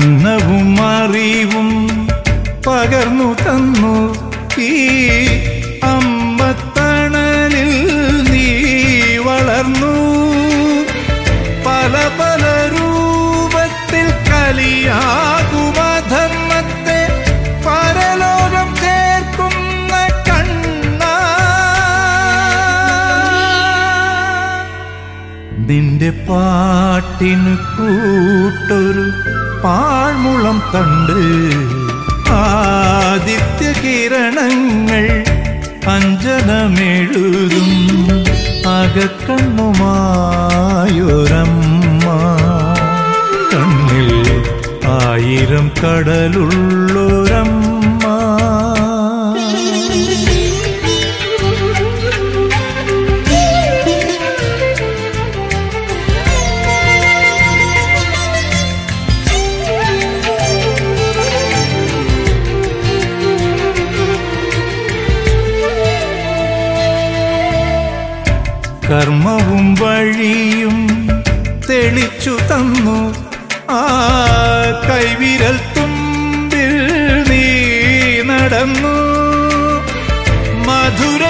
അന്നവും അറിവും പകർന്നു തന്നു. ഈ അമ്മത്തണലിൽ നീ വളർന്നു. പല പല രൂപത്തിൽ കലിയാകുമധർമ്മത്തെ പരലോകം ചേർക്കുന്ന കണ്ണ. നിന്റെ പാട്ടിന് കൂട്ടൊരു പാഴ്മുളം തണ്ട് ആദിത്യ കിരണങ്ങൾ അഞ്ജനമെഴുതും അകക്കണ്ണുമായൊരമ്മ. കണ്ണിൽ ആയിരം കടലുള്ളൊരമ്മ തന്നു. ആ കൈവിരൽ തുമ്പിൽ നീ നടന്നു. മധുരയ്ക്കു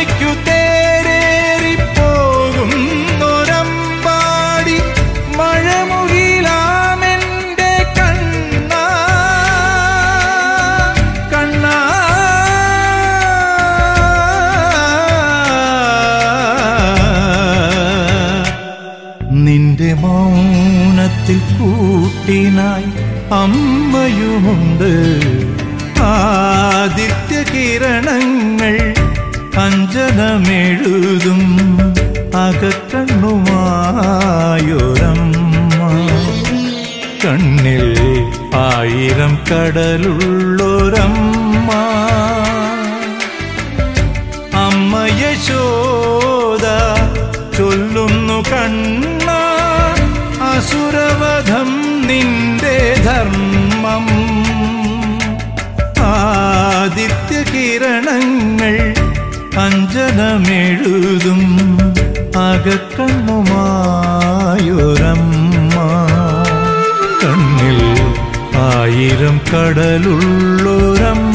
അമ്മയുമുണ്ട്. ആദിത്യ കിരണങ്ങൾ അഞ്ജനമെഴുതും അകക്കണ്ണുമായൊരമ്മ കണ്ണിൽ ആയിരം കടലുള്ളൊരമ്മ. അമ്മ യശോദ ചൊല്ലുന്നു കണ്ണ കിരണങ്ങൾ അഞ്ജനമെഴുതും അകക്കണ്ണുമായൊരമ്മ. കണ്ണിൽ ആയിരം കടലുള്ളൊരമ്മ.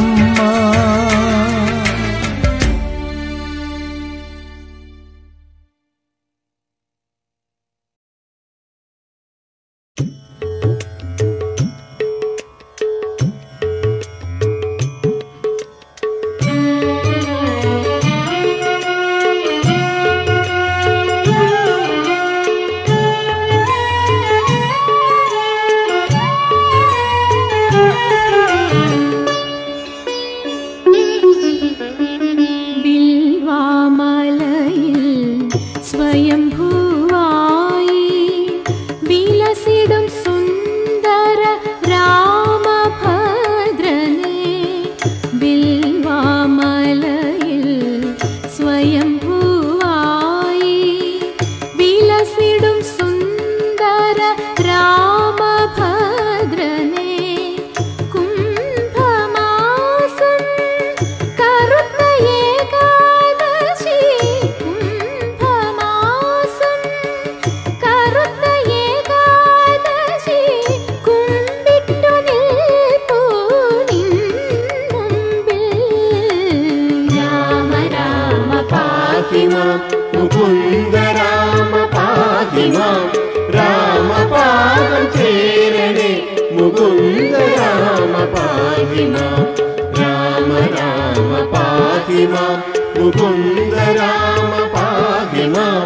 पाहि मां मुकुन्द राम पाहि मां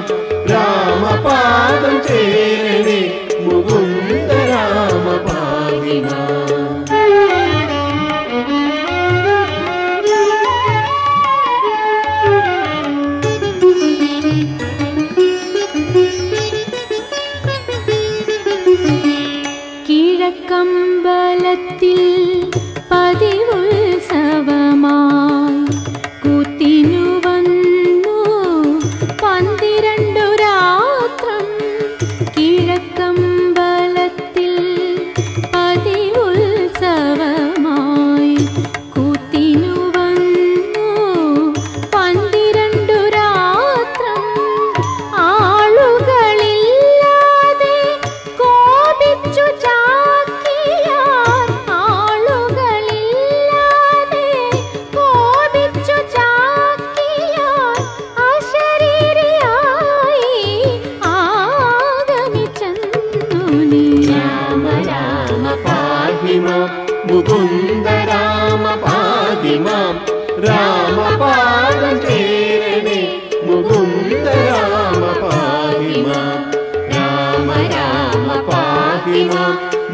रामपादं चेरणे मुकुन्द राम पाहि माम्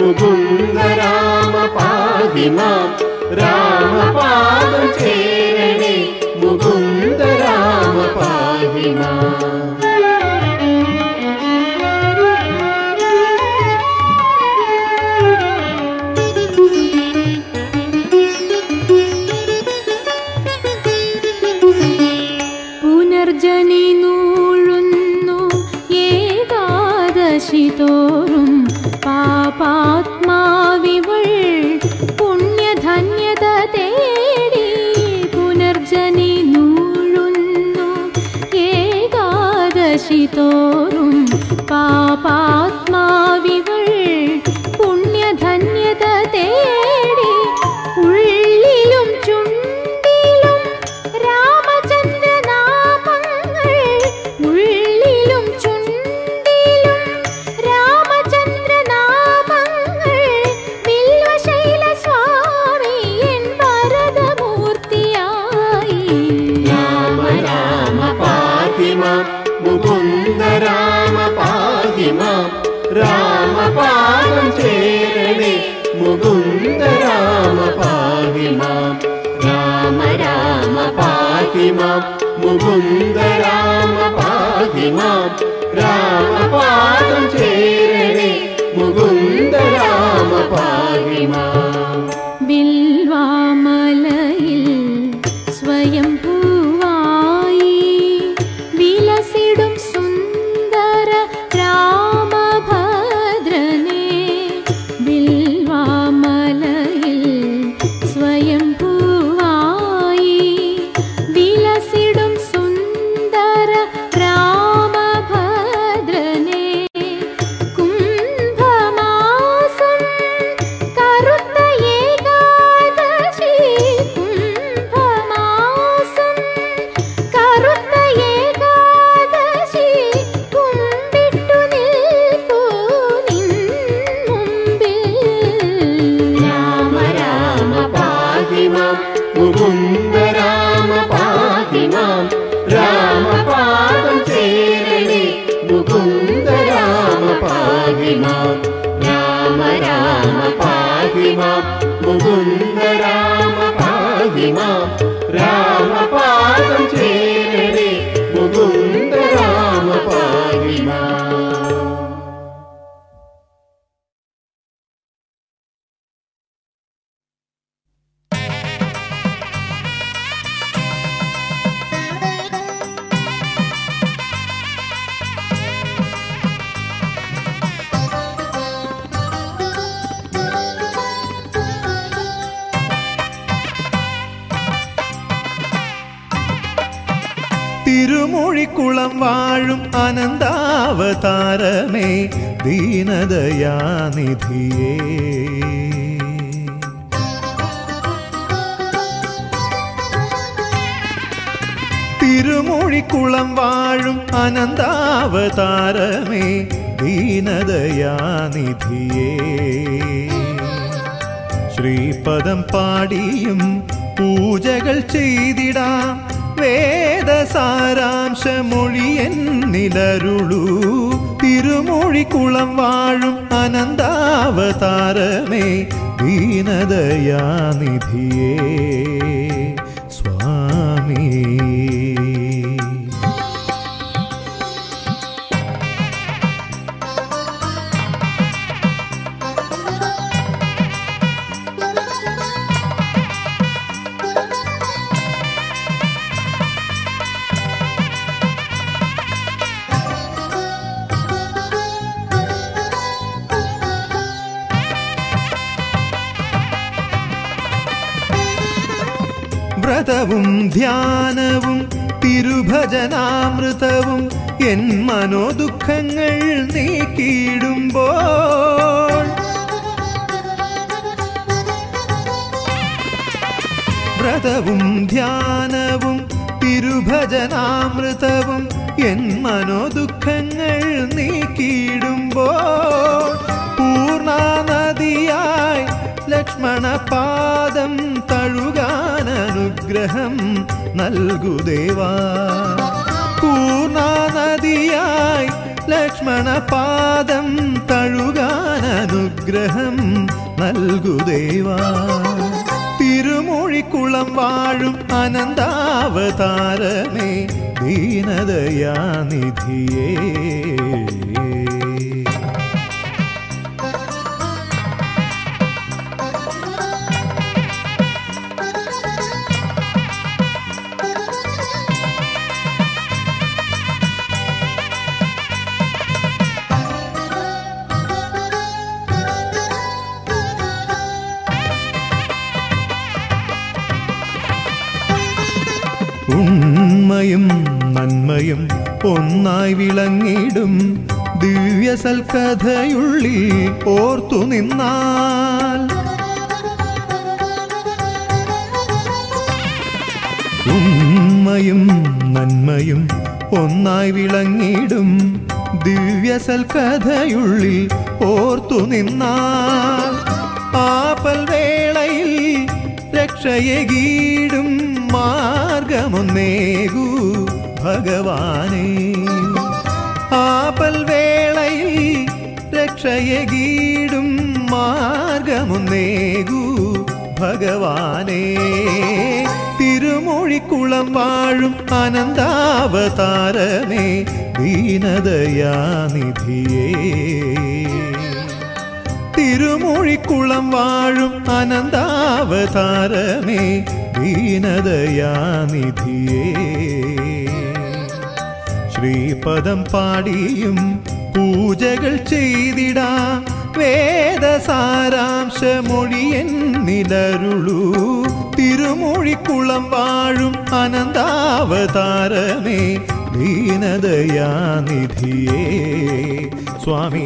मुकुन्द रामपादिना रामपा വാഴും അനന്താവതാരമേ ദീനദയാനിധിയേ. തിരുമൊഴിക്കുളം വാഴും അനന്താവതാരമേ ദീനദയാനിധിയേ. ശ്രീപദം പാടിയും പൂജകൾ ചെയ്തിടാം വേദസാരാംശമൊഴിയെന്നിലരുളൂ. തിരുമൊഴിക്കുളം വാഴും അനന്താവതാരമേ ദീനദയാനിധിയേ. വ്രതവും ധ്യാനവും തിരുഭജനാമൃതവും എൻ മനോദുഃഖങ്ങൾ നീക്കിയിടുമ്പോൾ വ്രതവും ധ്യാനവും തിരുഭജനാമൃതവും എൻ മനോദുഃഖങ്ങൾ നീക്കിയിടുമ്പോൾ പൂർണാനദിയായി ലക്ഷ്മണപാദം തഴുകാൻ നൽകുദേവാ പൂർണാനദിയായി ലക്ഷ്മണപാദം തഴുകാൻ അനുഗ്രഹം നൽകുദേവാ തിരുമൊഴിക്കുളം വാഴും അനന്താവതാരമേ ദീനദയാനിധിയേ. ഉണ്മയും നന്മയും ഒന്നായി വിളങ്ങിടും ദിവ്യ സൽക്കഥയുള്ളിൽ ഓർത്തു നിന്നാൽ. ഉണ്മയും നന്മയും ഒന്നായി വിളങ്ങിടും ദിവ്യ സൽക്കഥയുള്ളിൽ ഓർത്തു നിന്നാൽ. ആപൽ വേളയിൽ രക്ഷയകീടും മാർഗമൊന്നേകൂ ഭഗവാനേ. ആപൽ വേളയിൽ രക്ഷയെ ഗീടും മാർഗമൊന്നേകൂ ഭഗവാനേ. തിരുമൊഴിക്കുളം വാഴും അനന്താവതാരമേ ദീനദയാനിധിയേ. തിരുമൊഴിക്കുളം വാഴും അനന്താവതാരമേ ദീനദയാനിധിയേ. ശ്രീപദം പാടിയും പൂജകൾ ചെയ്തിടാ. ചെയ്തിടാം വേദസാരാംശമൊഴിയെന്നിലരുളൂ തിരുമൊഴിക്കുളം വാഴും അനന്താവതാരമേ ദീനദയാനിധിയേ. സ്വാമി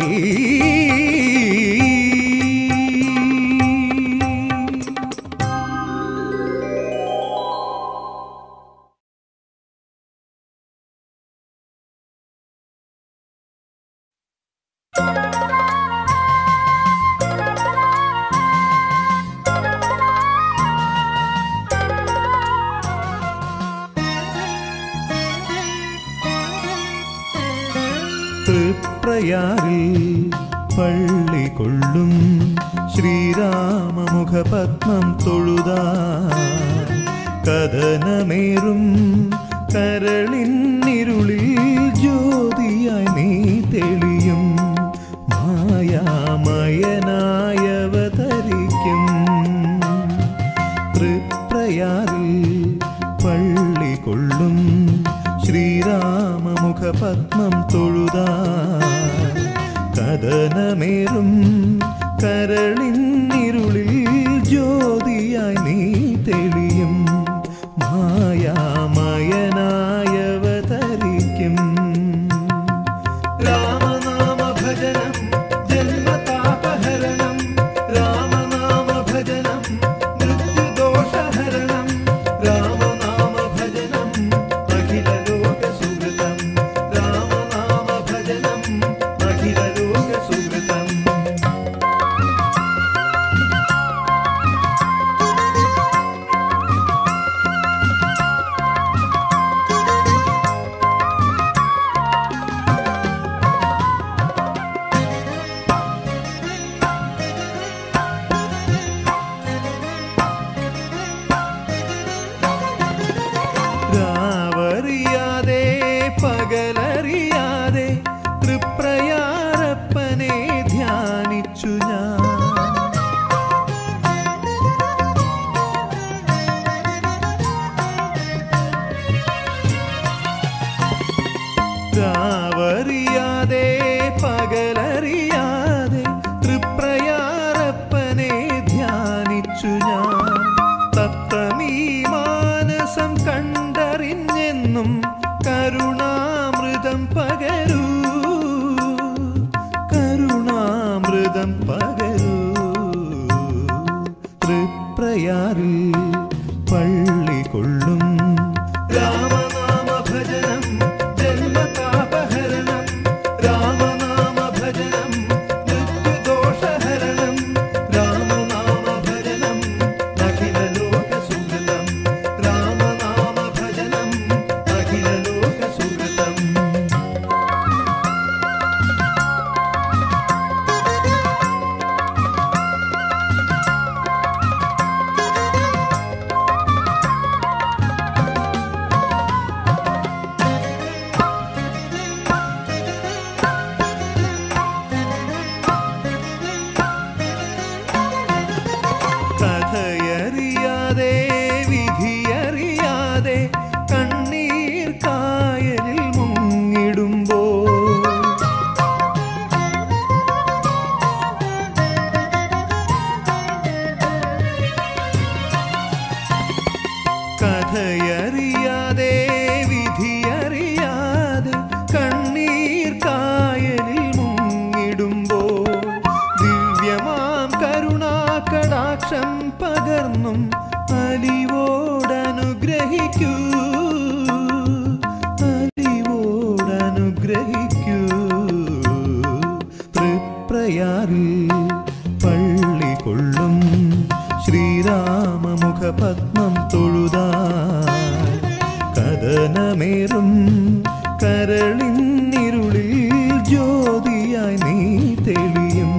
നീ തെളിയും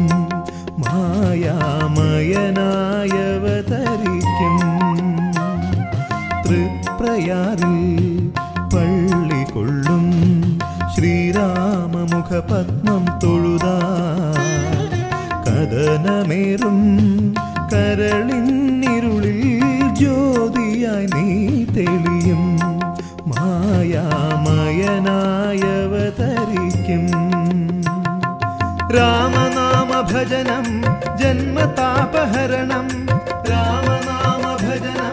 മായാമയനായവതരിക്കും. തൃപ്രയാറിൽ പള്ളി കൊള്ളും ശ്രീരാമമുഖപത്മം തൊഴുതാ. കഥനമേറും കരളിന്നിരുളിൽ ജ്യോതിയായി നീ राम नाम रामनाम भजनं राम नाम भजनम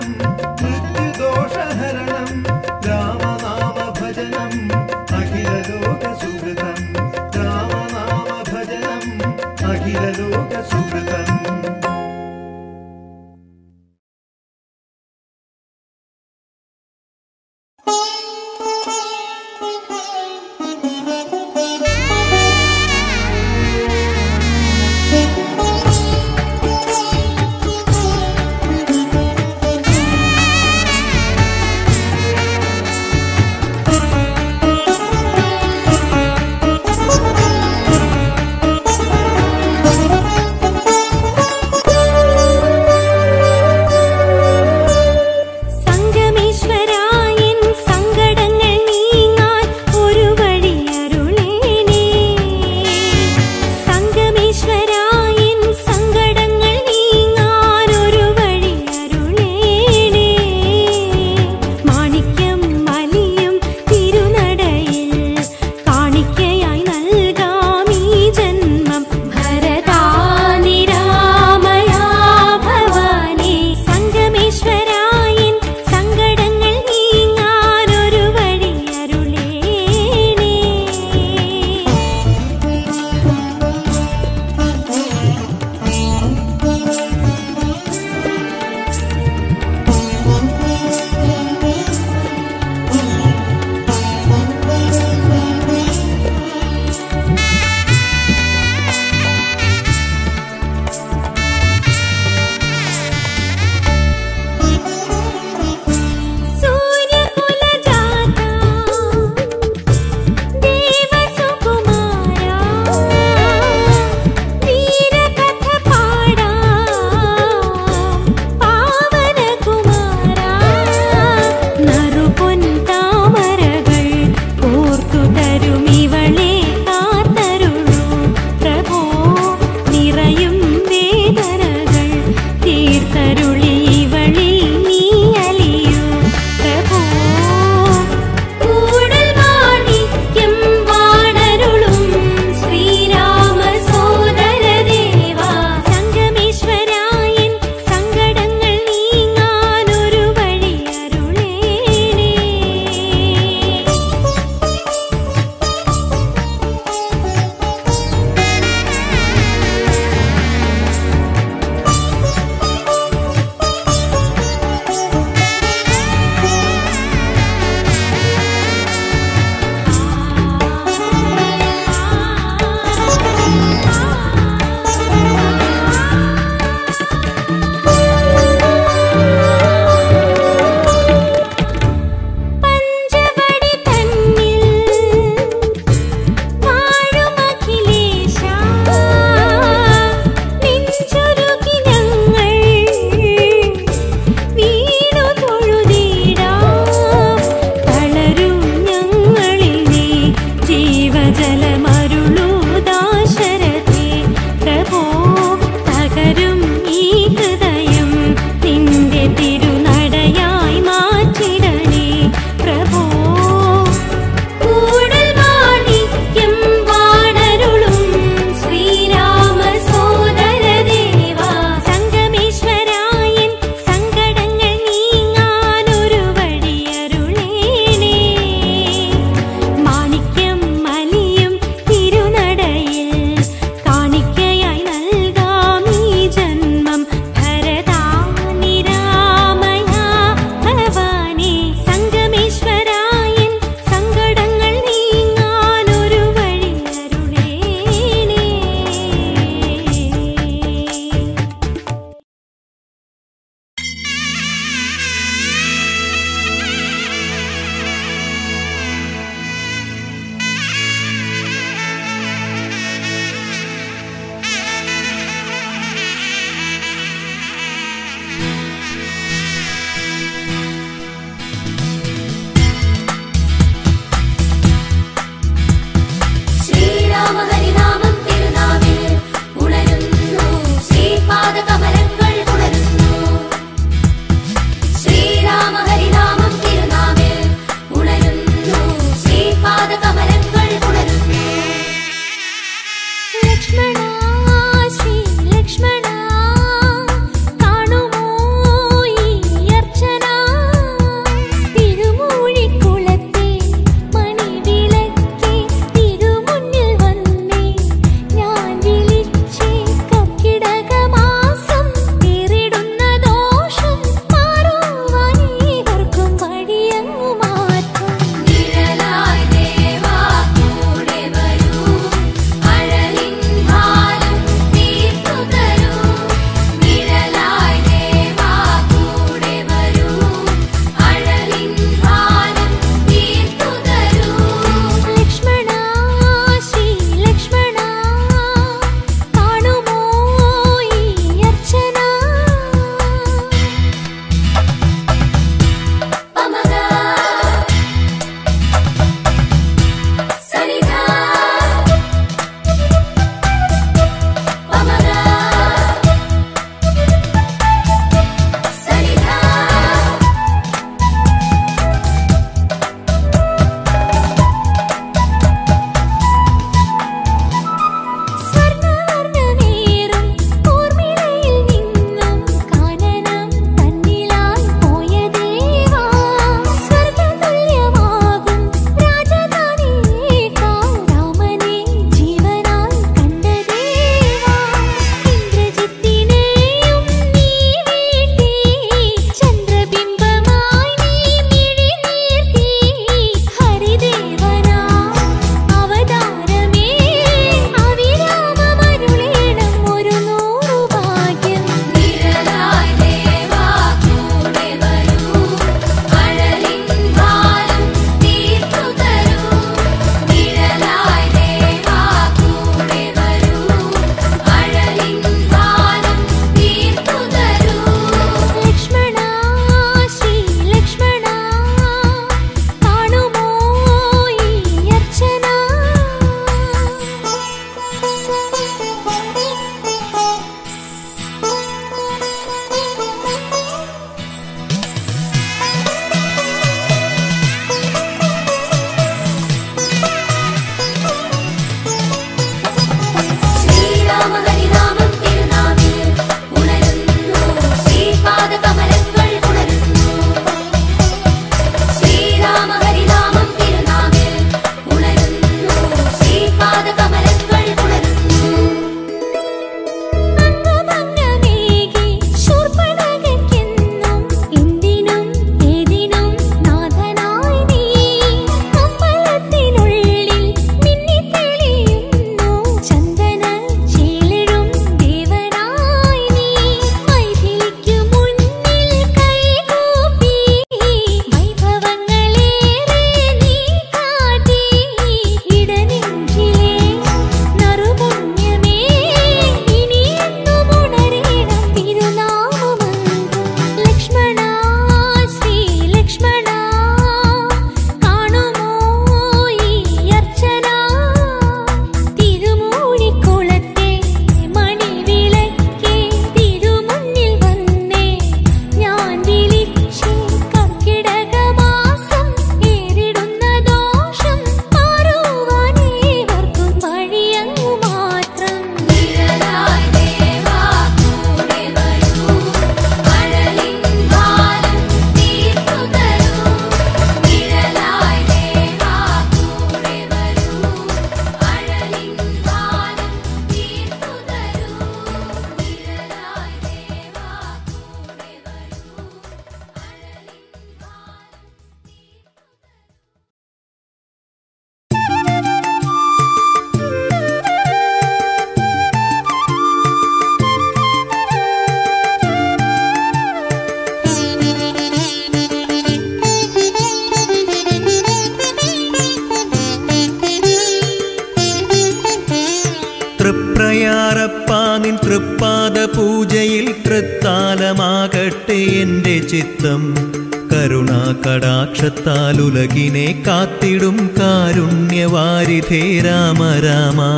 ഉലകിനെ കാത്തിടും കാരുണ്യവാരിധേ രാമ രാമാ.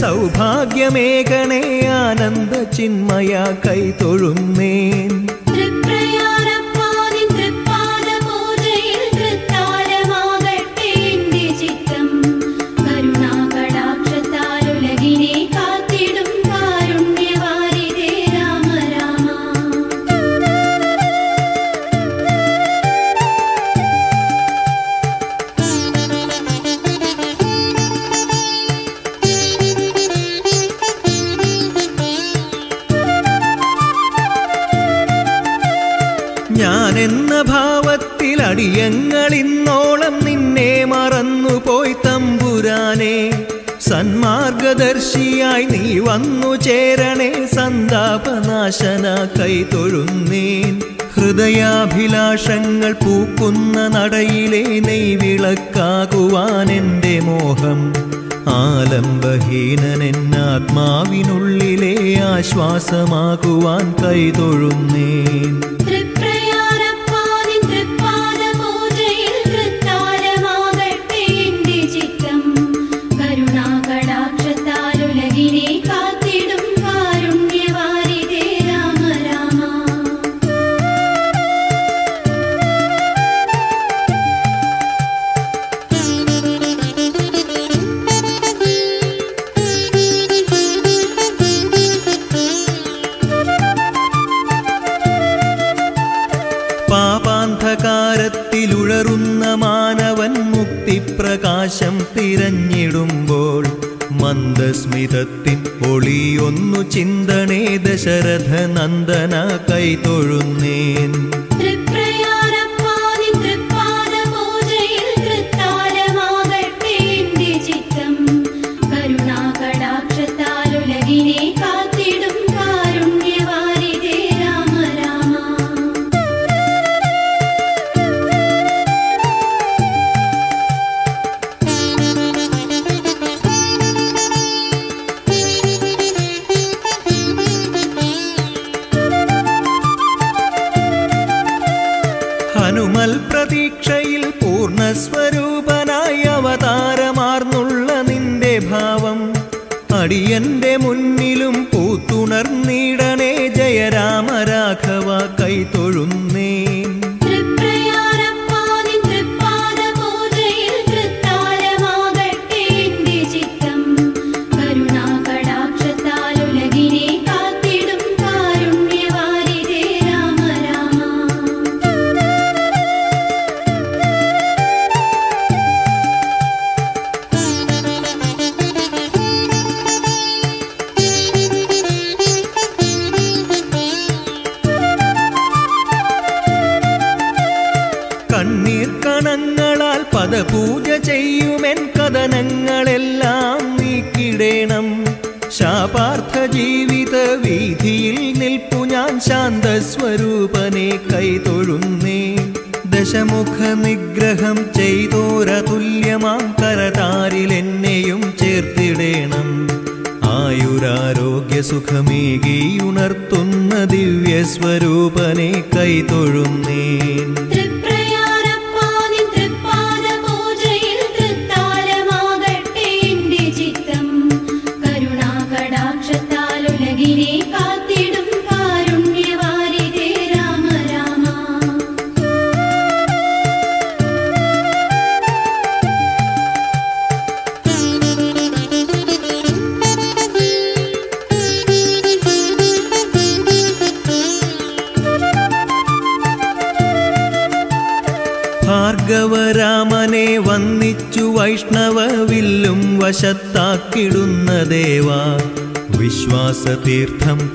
सौभाग्यमेकने आनन्दचिन्मया कैतो നടക്കുന്ന നടയിലെ നെയ്വിളക്കാകുവാനെന്റെ മോഹം. ആലംബഹീനനെന്നാത്മാവിനുള്ളിലെ ആശ്വാസമാകുവാൻ കൈതൊഴുന്നേൻ. സ്മിതത്തിൻ ഒളിയൊന്നു ചിന്തണേ ദശരഥ നന്ദന കൈതൊഴുന്നേൻ പ്രതീക്ഷയിൽ പൂർണസ്വരൂപനായി അവതാരമാർന്നുള്ള നിന്റെ ഭാവം. അടിയന്റെ മുന്നിലും പൂത്തുണർന്നിടണേ ജയരാമരാഘവ കൈത്തു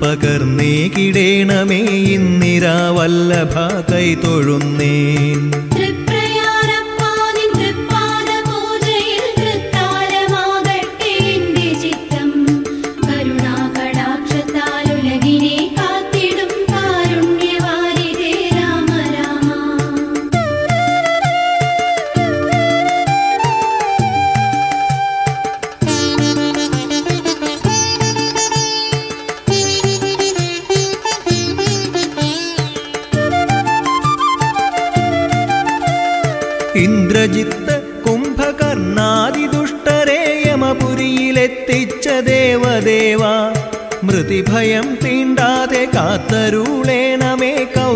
പകർന്നേ കിടേണമേ ഇന്നിരാവല്ലഭ കൈ തൊഴുന്നേ.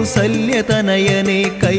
ಕೌಸಲ್ಯತನಯನೇ ಕ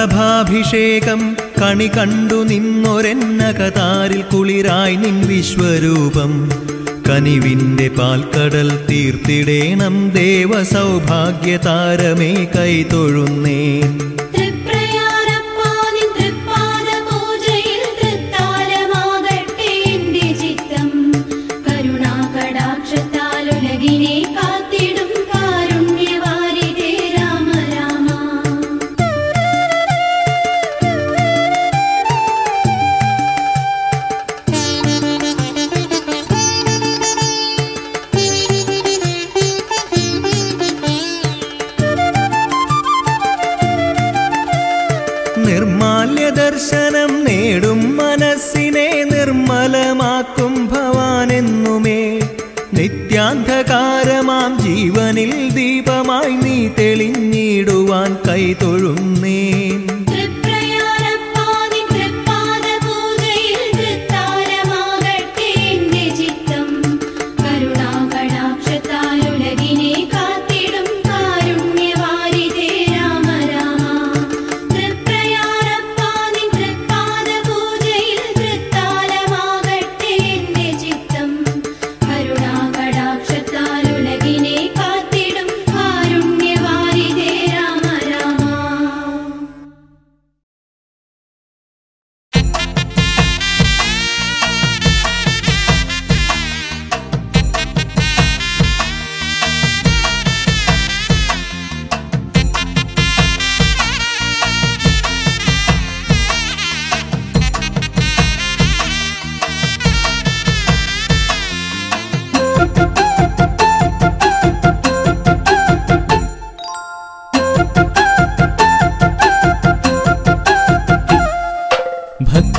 പ്രഭാഭിഷേകം കണി കണ്ടു നിന്നൊരെന്ന കതാരിൽ കുളിരായി നിൻ വിശ്വരൂപം. കനിവിന്റെ പാൽക്കടൽ തീർത്തിടേണം ദേവസൗഭാഗ്യതാരമേ കൈതൊഴുന്നേ.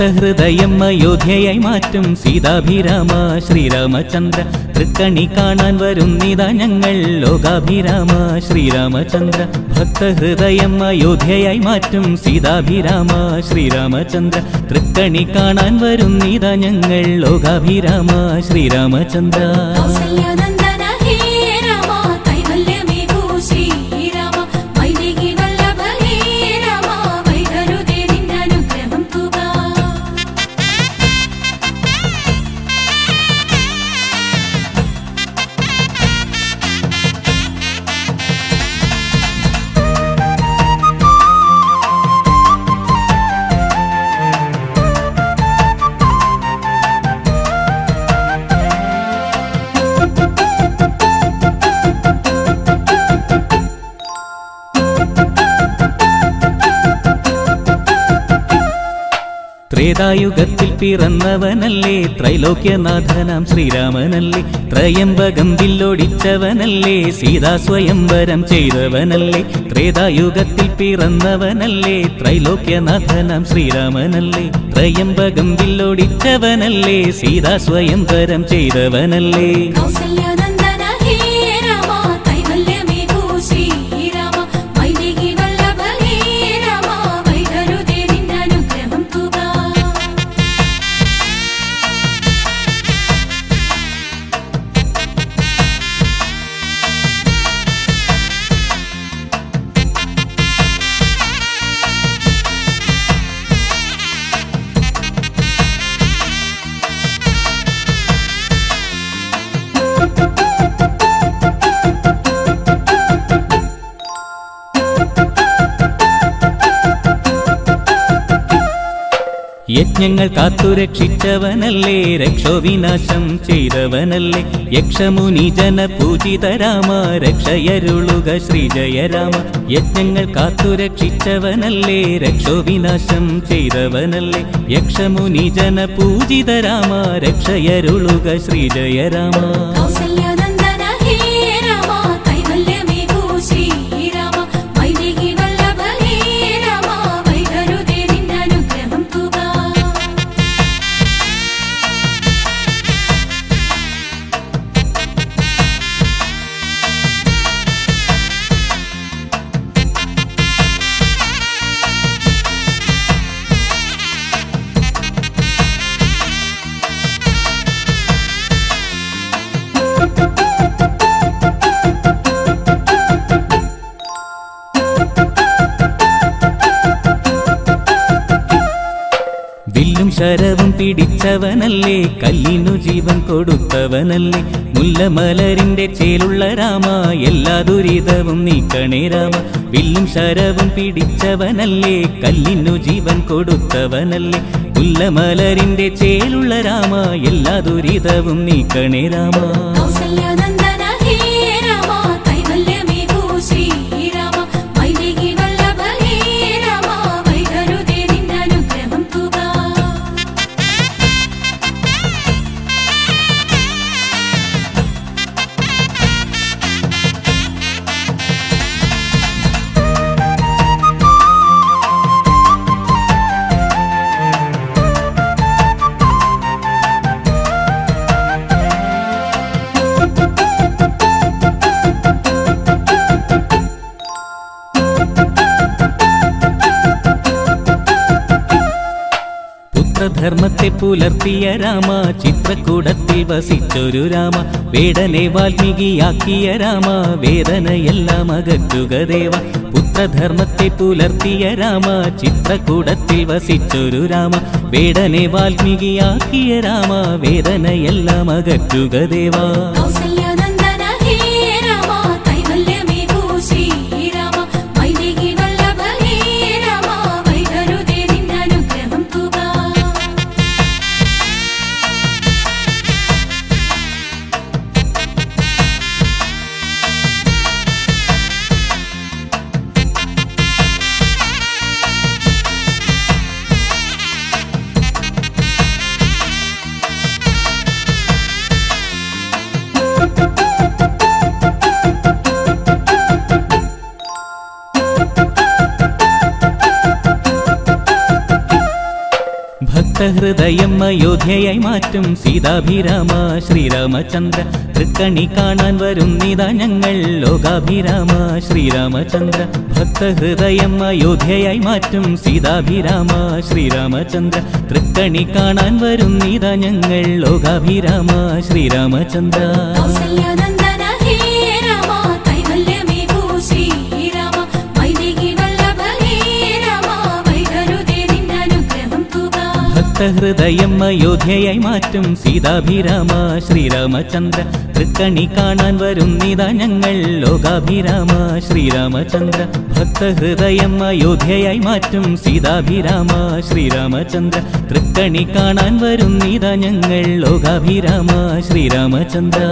ഭക്തഹൃദയം അയോധ്യയായി മാറ്റും. സീതാഭിരാമ ശ്രീരാമചന്ദ്ര തൃക്കണി കാണാൻ വരുന്നിതാ ഞങ്ങൾ ലോകാഭിരാമ ശ്രീരാമചന്ദ്ര. ഭക്ത ഹൃദയം അയോധ്യയായി മാറ്റും. സീതാഭിരാമ ശ്രീരാമചന്ദ്ര തൃക്കണി കാണാൻ വരുന്നിതാ ഞങ്ങൾ ലോകാഭിരാമ ശ്രീരാമചന്ദ്ര. ത്രേതായുഗത്തിൽ പിറന്നവനല്ലേ? ത്രൈലോക്യനാഥനാം ശ്രീരാമനല്ലേ? ത്രയംബകം വില്ലൊടിച്ചവനല്ലേ? സീതാ സ്വയംവരം ചെയ്തവനല്ലേ? ത്രേതായുഗത്തിൽ പിറന്നവനല്ലേ? ത്രൈലോക്യനാഥനാം ശ്രീരാമനല്ലേ? ത്രയംബകം വില്ലൊടിച്ചവനല്ലേ? സീതാ സ്വയംവരം ചെയ്തവനല്ലേ? യജ്ഞങ്ങൾ കാത്തുരക്ഷിച്ചവനല്ലേ രക്ഷോവിനാശം ചെയ്തവനല്ലേ. യക്ഷമുനി ജന പൂജിത രാമ രക്ഷയരുളുക ശ്രീജയരാമ യജ്ഞങ്ങൾ കാത്തുരക്ഷിച്ചവനല്ലേ രക്ഷോവിനാശം ചെയ്തവനല്ലേ. യക്ഷമുനി ജന പൂജിത രാമ രക്ഷയരുളുക ശ്രീജയരാമ ശരവും പിടിച്ചവനല്ലേ കല്ലിനു ജീവൻ കൊടുത്തവനല്ലേ. മുല്ലമലരിന്റെ ചേലുള്ള രാമ എല്ലാ ദുരിതവും നീക്കണേ രാമ. വില്ലും ശരവും പിടിച്ചവനല്ലേ കല്ലിനു ജീവൻ കൊടുത്തവനല്ലേ. മുല്ലമലരിന്റെ ചേലുള്ള രാമ എല്ലാ ദുരിതവും നീക്കണേ രാമ. പുത്രധർമ്മത്തെ പുലർത്തിയ രാമ ചിത്രകൂടത്തിൽ വസിച്ചൊരു രാമ വേടനെ വാൽമീകിയാക്കിയ രാമ വേദനയെല്ലാം അകറ്റുക ദേവ പുത്രധർമ്മത്തെ പുലർത്തിയ രാമ ചിത്രകൂടത്തിൽ വസിച്ചൊരു രാമ വേടനെ വാൽമീകിയാക്കിയ രാമ വേദനയെല്ലാം അകറ്റുക ദേവാ ഭക്തഹൃദയം അയോധ്യയായി മാറ്റും. സീതാഭിരാമ ശ്രീരാമചന്ദ്ര തൃക്കണി കാണാൻ വരും. നിതാ ഞങ്ങൾ ലോകാഭിരാമ ശ്രീരാമചന്ദ്ര. ഭക്തഹൃദയം അയോധ്യയായി മാറ്റും. സീതാഭിരാമ ശ്രീരാമചന്ദ്ര. തൃക്കണി കാണാൻ വരും. നിതാ ഞങ്ങൾ ലോകാഭിരാമ ശ്രീരാമചന്ദ്ര. ഭക്തഹൃദയം അയോധ്യയായി മാറ്റും. സീതാഭിരാമ ശ്രീരാമചന്ദ്ര തൃക്കണി കാണാൻ വരും നിതാ ഞങ്ങൾ ലോകാഭിരാമ ശ്രീരാമചന്ദ്ര ഭക്ത ഹൃദയം അയോധ്യയായി മാറ്റും. സീതാഭിരാമ ശ്രീരാമചന്ദ്ര തൃക്കണി കാണാൻ വരും നിതാ ഞങ്ങൾ ലോകാഭിരാമ ശ്രീരാമചന്ദ്ര